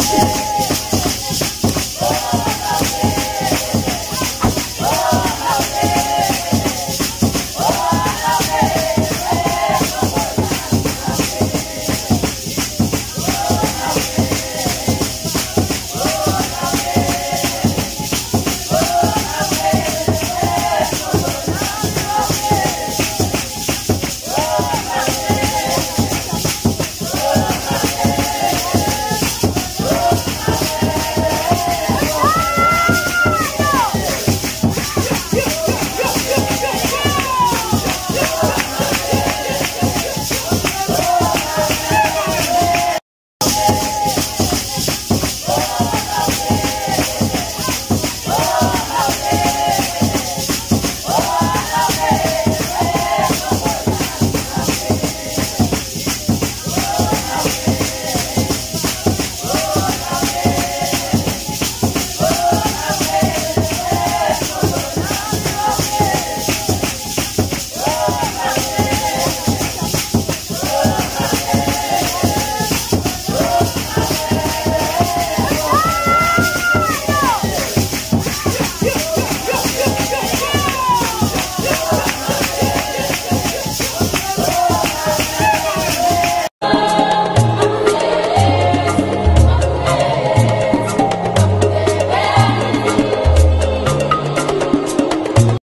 Yeah.